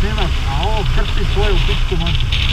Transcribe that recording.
snimak, a ovo krpi svoju pičku mačku.